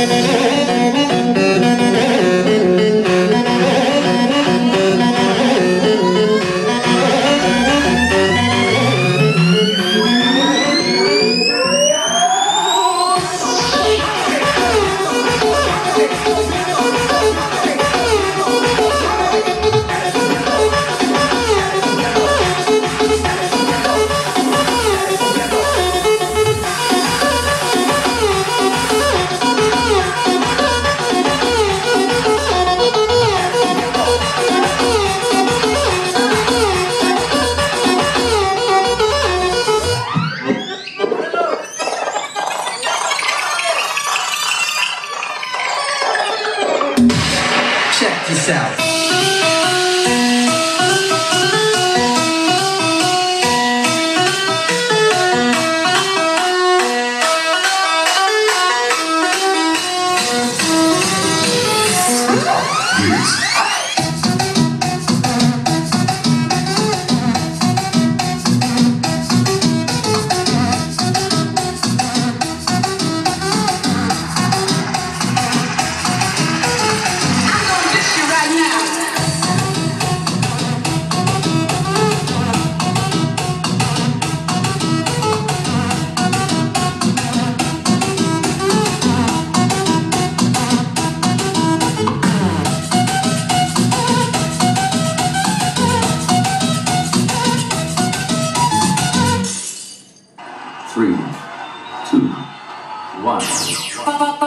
Yeah. Check this out. three, two, one.